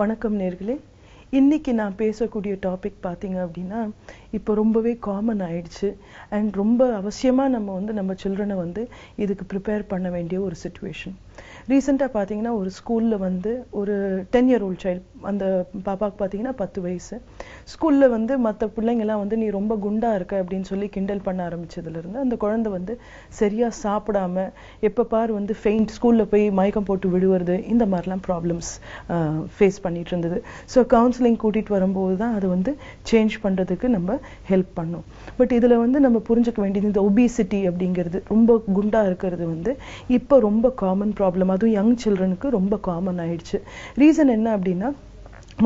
வணக்கம் நேர்களே. இன்னைக்கு நான் பேசக்கூடிய டாபிக் பார்த்தீங்க அப்படின்னா இப்போ ரொம்பவே காமன் ஆயிடுச்சு. அண்ட் ரொம்ப அவசியமாக நம்ம வந்து நம்ம சில்ட்ரனை வந்து இதுக்கு ப்ரிப்பேர் பண்ண வேண்டிய ஒரு சுச்சுவேஷன் ரீசெண்டாக பார்த்தீங்கன்னா ஒரு ஸ்கூலில் வந்து ஒரு டென் இயர் ஓல்ட் சைல்டு அந்த பாப்பாவுக்கு பார்த்தீங்கன்னா பத்து வயசு. ஸ்கூலில் வந்து மற்ற பிள்ளைங்கெல்லாம் வந்து நீ ரொம்ப குண்டாக இருக்க அப்படின்னு சொல்லி கிண்டல் பண்ண ஆரம்பித்ததுலேருந்து அந்த குழந்தை வந்து சரியாக சாப்பிடாம எப்போ பார் வந்து ஃபெயிண்ட் ஸ்கூலில் போய் மயக்கம் போட்டு விழுவுறது இந்த மாதிரிலாம் ப்ராப்ளம்ஸ் ஃபேஸ் பண்ணிகிட்டு இருந்தது. ஸோ கவுன்சிலிங் கூட்டிகிட்டு வரும்போது தான் அது வந்து சேஞ்ச் பண்ணுறதுக்கு நம்ம ஹெல்ப் பண்ணும். பட் இதுல வந்து நம்ம புரிஞ்சுக்க வேண்டியது இந்த ஒபிசிட்டி அப்படிங்கிறது ரொம்ப குண்டா இருக்கிறது வந்து இப்போ ரொம்ப காமன் ப்ராப்ளம் அதுவும் யங் சில்ட்ரனுக்கு ரொம்ப காமன் ஆயிடுச்சு. ரீசன் என்ன அப்படின்னா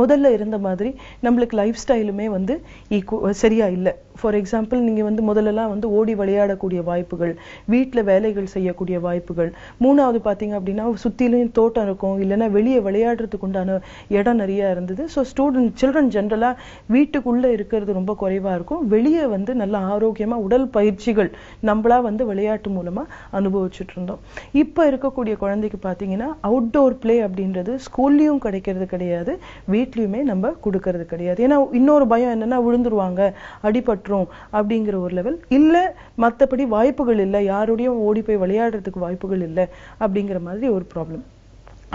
முதல்ல இருந்த மாதிரி நம்மளுக்கு லைஃப் ஸ்டைலுமே வந்து ஈக்கு சரியா இல்லை. ஃபார் எக்ஸாம்பிள் நீங்கள் வந்து முதல்லலாம் வந்து ஓடி விளையாடக்கூடிய வாய்ப்புகள் வீட்டில் வேலைகள் செய்யக்கூடிய வாய்ப்புகள். மூணாவது பார்த்தீங்க அப்படின்னா சுற்றிலையும் தோட்டம் இருக்கும் இல்லைன்னா வெளியே விளையாடுறதுக்கு உண்டான இடம் நிறையா இருந்தது. ஸோ ஸ்டூடெண்ட் சில்ட்ரன் ஜென்ரலாக வீட்டுக்குள்ளே இருக்கிறது ரொம்ப குறைவாக இருக்கும். வெளியே வந்து நல்ல ஆரோக்கியமாக உடல் பயிற்சிகள் நம்மளா வந்து விளையாட்டு மூலமாக அனுபவிச்சுட்டு இருந்தோம். இப்போ இருக்கக்கூடிய குழந்தைக்கு பார்த்தீங்கன்னா அவுட்டோர் பிளே அப்படின்றது ஸ்கூல்லையும் கிடைக்கிறது கிடையாது வீ வீட்லேயுமே நம்ம கொடுக்கறது கிடையாது. ஏன்னா இன்னொரு பயம் என்னன்னா விழுந்துருவாங்க அடிபட்டுரும் அப்படிங்கிற ஒரு லெவல் இல்ல மத்தபடி வாய்ப்புகள் இல்லை. யாரோடையும் ஓடி போய் விளையாடுறதுக்கு வாய்ப்புகள் இல்லை அப்படிங்கிற மாதிரி ஒரு ப்ராப்ளம்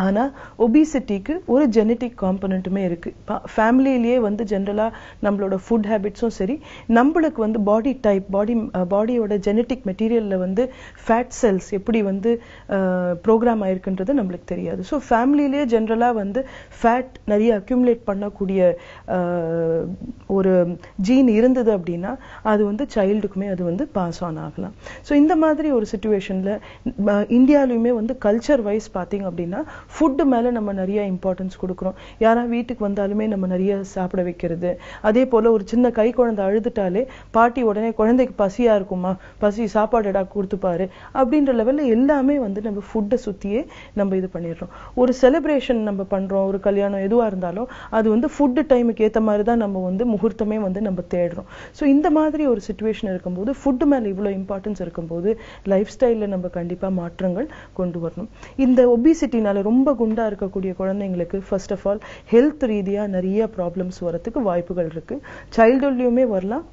ஆனால் ஒபிசிட்டிக்கு ஒரு ஜெனட்டிக் காம்பனண்ட்டுமே இருக்கு. ஃபேமிலியிலேயே வந்து ஜென்ரலாக நம்மளோட ஃபுட் ஹேபிட்ஸும் சரி நம்மளுக்கு வந்து பாடி டைப் பாடி பாடியோட ஜெனட்டிக் மெட்டீரியலில் வந்து ஃபேட் செல்ஸ் எப்படி வந்து ப்ரோக்ராம் ஆயிருக்குன்றது நம்மளுக்கு தெரியாது. ஸோ ஃபேமிலியிலேயே ஜென்ரலாக வந்து ஃபேட் நிறைய அக்யூமுலேட் பண்ணக்கூடிய ஒரு ஜீன் இருந்தது அப்படின்னா அது வந்து சைல்டுக்குமே அது வந்து பாஸ் ஆன் ஆகலாம். ஸோ இந்த மாதிரி ஒரு சுச்சுவேஷனில் இந்தியாலையுமே வந்து கல்ச்சர் வைஸ் பார்த்தீங்க அப்படின்னா ஃபுட்டு மேலே நம்ம நிறைய இம்பார்ட்டன்ஸ் கொடுக்குறோம். யாராவது வீட்டுக்கு வந்தாலுமே நம்ம நிறைய சாப்பிட வைக்கிறது. அதே போல் ஒரு சின்ன கை குழந்தை அழுதுட்டாலே பாட்டி உடனே குழந்தைக்கு பசியாக இருக்குமா? பசி சாப்பாடுடா கொடுத்துப்பாரு. அப்படின்ற லெவலில் எல்லாமே வந்து நம்ம ஃபுட்டை சுற்றியே நம்ம இது பண்ணிடுறோம். ஒரு செலிப்ரேஷன் நம்ம பண்ணுறோம் ஒரு கல்யாணம் எதுவாக இருந்தாலும் அது வந்து ஃபுட்டு டைமுக்கு ஏற்ற மாதிரி தான் நம்ம வந்து முகூர்த்தமே வந்து நம்ம தேடுறோம். ஸோ இந்த மாதிரி ஒரு சுச்சுவேஷன் இருக்கும்போது ஃபுட்டு மேலே இவ்வளோ இம்பார்ட்டன்ஸ் இருக்கும்போது லைஃப் ஸ்டைலில் நம்ம கண்டிப்பாக மாற்றங்கள் கொண்டு வரணும். இந்த ஒபிசிட்டினால ரொம்ப குண்டா இருக்கக்கூடிய குழந்தைங்களுக்கு ஃபர்ஸ்ட் ஆஃப் ஆல் ஹெல்த் ரீதியா நிறைய ப்ராப்ளம்ஸ் வரத்துக்கு வாய்ப்புகள் இருக்கு. சைல்டுஹுட்லயுமே வரலாம்.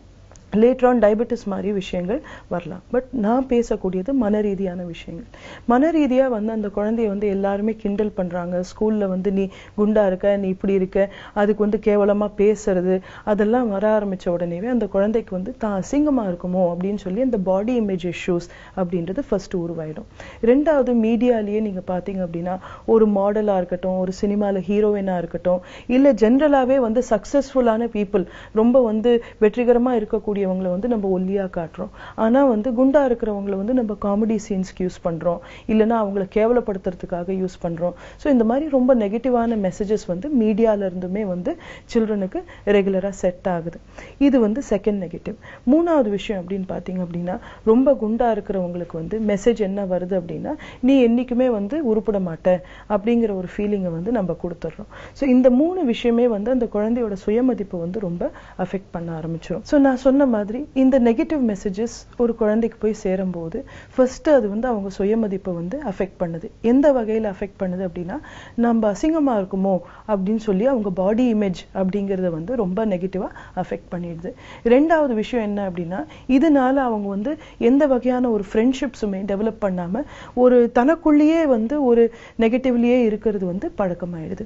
லேட்டர் ஆன் டயபெட்டிஸ் மாதிரி விஷயங்கள் வரலாம். பட் நான் பேசக்கூடியது மன ரீதியான விஷயங்கள். மன ரீதியாக வந்து அந்த குழந்தைய வந்து எல்லாருமே கிண்டல் பண்ணுறாங்க ஸ்கூலில் வந்து நீ குண்டா இருக்க நீ இப்படி இருக்க அதுக்கு வந்து கேவலமாக பேசுறது அதெல்லாம் வர ஆரம்பித்த உடனேவே அந்த குழந்தைக்கு வந்து தான் அசிங்கமாக இருக்குமோ அப்படின்னு சொல்லி அந்த பாடி இமேஜ் இஷ்யூஸ் அப்படின்றது ஃபர்ஸ்ட் உருவாயிடும். ரெண்டாவது மீடியாலேயே நீங்கள் பார்த்தீங்க அப்படின்னா ஒரு மாடலாக இருக்கட்டும் ஒரு சினிமாவில் ஹீரோயினாக இருக்கட்டும் இல்லை ஜென்ரலாகவே வந்து சக்ஸஸ்ஃபுல்லான பீப்புள் ரொம்ப வந்து வெற்றிகரமாக இருக்கக்கூடிய பெரியவங்களை வந்து நம்ம ஒல்லியா காட்டுறோம். ஆனா வந்து குண்டா இருக்கிறவங்களை வந்து நம்ம காமெடி சீன்ஸ்க்கு யூஸ் பண்றோம். இல்லைனா அவங்கள கேவலப்படுத்துறதுக்காக யூஸ் பண்றோம். ஸோ இந்த மாதிரி ரொம்ப நெகட்டிவான மெசேஜஸ் வந்து மீடியாவிலருந்துமே வந்து சில்ட்ரனுக்கு ரெகுலரா செட் ஆகுது. இது வந்து செகண்ட் நெகட்டிவ் மூணாவது விஷயம் அப்படின்னு பார்த்தீங்க அப்படின்னா ரொம்ப குண்டா இருக்கிறவங்களுக்கு வந்து மெசேஜ் என்ன வருது அப்படின்னா நீ என்னைக்குமே வந்து உருப்பட மாட்ட அப்படிங்கிற ஒரு ஃபீலிங்கை வந்து நம்ம கொடுத்துட்றோம் ஸோ இந்த மூணு விஷயமே வந்து அந்த குழந்தையோட சுயமதிப்பை வந்து ரொம்ப அஃபெக்ட் பண்ண ஆரம்பிச்சிடும் ஸோ நான் சொன்ன மாதிரி இந்த நெகட்டிவ் மெசேஜஸ் ஒரு குழந்தைக்கு போய் சேரும்போது ஃபர்ஸ்ட் அது வந்து அவங்க சுயமதிப்பை வந்து அஃபெக்ட் பண்ணுது. எந்த வகையில் அஃபெக்ட் பண்ணுது அப்படின்னா நம்ம அசிங்கமா இருக்குமோ அப்படின்னு சொல்லி அவங்க பாடி இமேஜ் அப்படிங்கிறத வந்து ரொம்ப நெகட்டிவா அஃபெக்ட் பண்ணிடுது. ரெண்டாவது விஷயம் என்ன அப்படின்னா இதனால அவங்க வந்து எந்த வகையான ஒரு ஃப்ரெண்ட்ஷிப்ஸுமே டெவலப் பண்ணாமல் ஒரு தனக்குள்ளேயே வந்து ஒரு நெகட்டிவ்லேயே இருக்கிறது வந்து பழக்கமாயிடுது.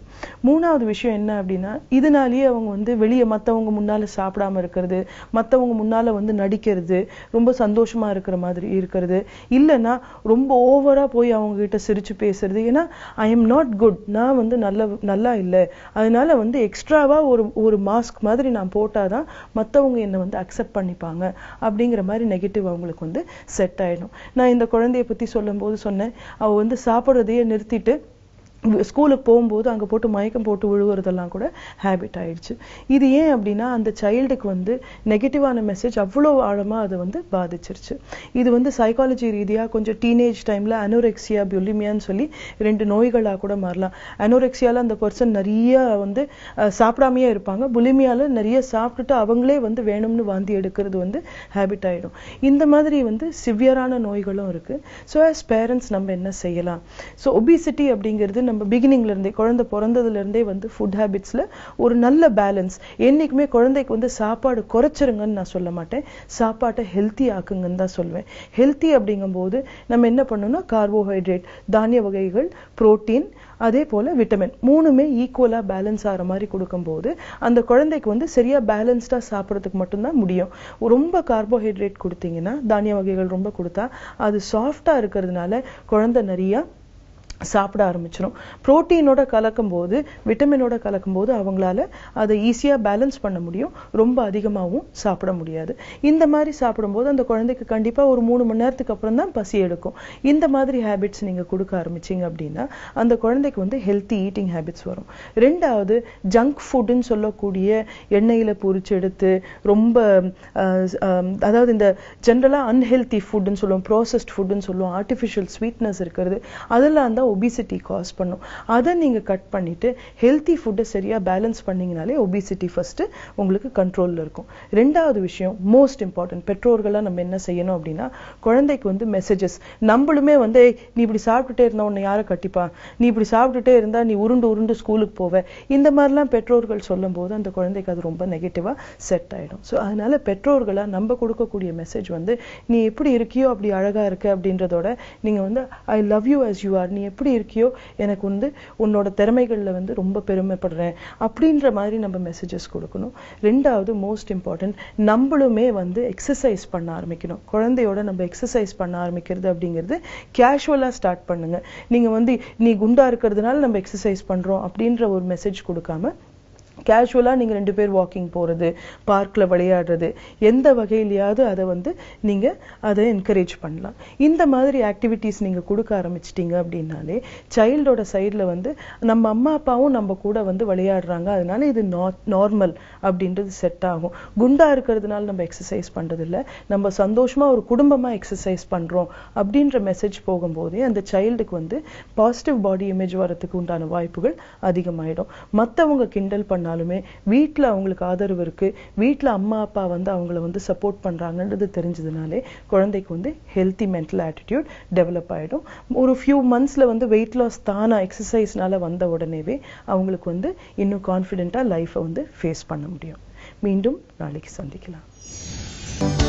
மூணாவது விஷயம் என்ன அப்படின்னா இதனாலேயே அவங்க வந்து வெளியே மற்றவங்க முன்னால் சாப்பிடாம இருக்கிறது மற்றவங்க முன்னால வந்து நடிக்கிறது ரொம்ப சந்தோஷமா இருக்கிற மாதிரி இருக்கிறது. இல்லைன்னா ரொம்ப ஓவராக போய் அவங்க கிட்ட சிரிச்சு பேசுறது. ஏன்னா ஐ எம் நாட் குட் நான் வந்து நல்ல நல்லா இல்லை. அதனால வந்து எக்ஸ்ட்ராவாக ஒரு ஒரு மாஸ்க் மாதிரி நான் போட்டாதான் மற்றவங்க என்னை வந்து அக்செப்ட் பண்ணிப்பாங்க. அப்படிங்கிற மாதிரி நெகட்டிவ் அவங்களுக்கு வந்து செட் ஆகிடும் நான் இந்த குழந்தைய பற்றி சொல்லும்போது சொன்னேன். அவள் வந்து சாப்பிட்றதையே நிறுத்திட்டு ஸ்கூலுக்கு போகும்போது அங்கே போட்டு மயக்கம் போட்டு விழுவுறதெல்லாம் கூட ஹேபிட் ஆயிடுச்சு. இது ஏன் அப்படின்னா அந்த சைல்டுக்கு வந்து நெகட்டிவான மெசேஜ் அவ்வளோ ஆழமாக அதை வந்து பாதிச்சிருச்சு. இது வந்து சைக்காலஜி ரீதியாக கொஞ்சம் டீனேஜ் டைமில் அனோரெக்சியா புலிமியான்னு சொல்லி ரெண்டு நோய்களாக கூட மாறலாம். அனோரெக்சியால அந்த பர்சன் நிறைய வந்து சாப்பிடாமையே இருப்பாங்க. புலிமியால நிறைய சாப்பிட்டுட்டு அவங்களே வந்து வேணும்னு வாந்தி எடுக்கிறது வந்து ஹேபிட் ஆகிடும் இந்த மாதிரி வந்து சிவியரான நோய்களும் இருக்குது ஸோ அஸ் பேரண்ட்ஸ் நம்ம என்ன செய்யலாம்? ஸோ ஒபிசிட்டி அப்படிங்கிறது நம்ம பிகினிங்லேருந்தே குழந்தை பிறந்ததுலேருந்தே வந்து ஃபுட் ஹேபிட்ஸில் ஒரு நல்ல பேலன்ஸ் என்றைக்குமே குழந்தைக்கு வந்து சாப்பாடு குறைச்சிருங்கன்னு நான் சொல்ல மாட்டேன். சாப்பாட்டை ஹெல்த்தி ஆக்குங்கன்னு தான் சொல்லுவேன் ஹெல்த்தி அப்படிங்கும்போது நம்ம என்ன பண்ணணும்னா கார்போஹைட்ரேட் தானிய வகைகள் புரோட்டீன் அதே போல் விட்டமின் மூணுமே ஈக்குவலாக பேலன்ஸ் ஆகிற மாதிரி கொடுக்கும்போது அந்த குழந்தைக்கு வந்து சரியாக பேலன்ஸ்டாக சாப்பிட்றதுக்கு மட்டும்தான் முடியும். ரொம்ப கார்போஹைட்ரேட் கொடுத்தீங்கன்னா தானிய வகைகள் ரொம்ப கொடுத்தா அது சாஃப்டாக இருக்கிறதுனால குழந்தை நிறையா சாப்பிட ஆரம்பிச்சிடும் ப்ரோட்டீனோட கலக்கும்போது விட்டமினோட கலக்கும்போது அவங்களால அதை ஈஸியாக பேலன்ஸ் பண்ண முடியும். ரொம்ப அதிகமாகவும் சாப்பிட முடியாது. இந்த மாதிரி சாப்பிடும்போது அந்த குழந்தைக்கு கண்டிப்பாக ஒரு மூணு மணி நேரத்துக்கு அப்புறம் தான் பசி எடுக்கும். இந்த மாதிரி ஹேபிட்ஸ் நீங்கள் கொடுக்க ஆரம்பிச்சீங்க அப்படின்னா அந்த குழந்தைக்கு வந்து ஹெல்த்தி ஈட்டிங் ஹேபிட்ஸ் வரும். ரெண்டாவது ஜங்க் ஃபுட்டுன்னு சொல்லக்கூடிய எண்ணெயில் பொரிச்சு எடுத்து ரொம்ப அதாவது இந்த ஜென்ரலாக அன்ஹெல்த்தி ஃபுட்டுன்னு சொல்லுவோம் ப்ராசஸ்ட் ஃபுட்டுன்னு சொல்லுவோம் ஆர்டிஃபிஷியல் ஸ்வீட்னஸ் இருக்கிறது அதெல்லாம் தான் ஒபிசிட்டி காஸ் பண்ணும். அதை நீங்க கட் பண்ணிட்டு ஹெல்த்தி ஃபுட்டை சரியா பேலன்ஸ் பண்ணிங்கனாலே ஒபிசிட்டி ஃபஸ்ட்டு உங்களுக்கு கண்ட்ரோலில் இருக்கும். ரெண்டாவது விஷயம் மோஸ்ட் இம்பார்ட்டன்ட் பெற்றோர்களா நம்ம என்ன செய்யணும் அப்படின்னா குழந்தைக்கு வந்து மெசேஜஸ் நம்மளுமே வந்து நீ இப்படி சாப்பிட்டுட்டே இருந்தால் உன்னை யாரை கட்டிப்பா? நீ இப்படி சாப்பிட்டுட்டே இருந்தா நீ உருண்டு உருண்டு ஸ்கூலுக்கு போவ? இந்த மாதிரிலாம் பெற்றோர்கள் சொல்லும்போது அந்த குழந்தைக்கு அது ரொம்ப நெகட்டிவாக செட் ஆயிடும். ஸோ அதனால பெற்றோர்களா நம்ம கொடுக்கக்கூடிய மெசேஜ் வந்து நீ எப்படி இருக்கியோ அப்படி அழகா இருக்க அப்படின்றதோட நீங்க வந்து I love you as you are நீ எப்படி எப்படி இருக்கியோ எனக்கு வந்து உன்னோட திறமைகளில் வந்து ரொம்ப பெருமைப்படுறேன் அப்படின்ற மாதிரி நம்ம மெசேஜஸ் கொடுக்கணும். ரெண்டாவது மோஸ்ட் இம்பார்ட்டன்ட் நம்மளுமே வந்து எக்ஸசைஸ் பண்ண ஆரம்பிக்கணும். குழந்தையோட நம்ம எக்ஸசைஸ் பண்ண ஆரம்பிக்கிறது அப்படிங்கிறது கேஷுவலாக ஸ்டார்ட் பண்ணுங்க. நீங்கள் வந்து நீ குண்டா இருக்கிறதுனால நம்ம எக்ஸசைஸ் பண்ணுறோம் அப்படின்ற ஒரு மெசேஜ் கொடுக்காம கேஷுவலாக நீங்கள் ரெண்டு பேர் வாக்கிங் போகிறது பார்க்கில் விளையாடுறது எந்த வகையிலையாவது அதை வந்து நீங்கள் அதை என்கரேஜ் பண்ணலாம். இந்த மாதிரி ஆக்டிவிட்டீஸ் நீங்கள் கொடுக்க ஆரம்பிச்சிட்டிங்க அப்படின்னாலே சைல்டோட சைடில் வந்து நம்ம அம்மா அப்பாவும் நம்ம கூட வந்து விளையாடுறாங்க. அதனால இது நார்மல் அப்படின்றது செட் ஆகும். குண்டாக இருக்கிறதுனால நம்ம எக்ஸசைஸ் பண்ணுறதில்ல நம்ம சந்தோஷமாக ஒரு குடும்பமாக எக்ஸசைஸ் பண்ணுறோம் அப்படின்ற மெசேஜ் போகும்போதே அந்த சைல்டுக்கு வந்து பாசிட்டிவ் பாடி இமேஜ் வரத்துக்கு உண்டான வாய்ப்புகள் அதிகமாயிடும். மற்றவங்க கிண்டல் பண்ண பண்ணாலுமே வீட்ல அவங்களுக்கு ஆதரவு இருக்கு. வீட்ல அம்மா அப்பா வந்து அவங்கள வந்து சப்போர்ட் பண்ணுறாங்கன்றது தெரிஞ்சதுனாலே குழந்தைக்கு வந்து ஹெல்த்தி மென்டல் ஆட்டிடியூட் டெவலப் ஆயிடும். ஒரு ஃபியூ மந்த்ஸ்ல வந்து வெயிட் லாஸ் தானா எக்ஸசைஸ்னால வந்த உடனேவே அவங்களுக்கு வந்து இன்னும் கான்ஃபிடென்ட்டா லைஃப்பை வந்து ஃபேஸ் பண்ண முடியும். மீண்டும் நாளைக்கு சந்திக்கலாம்.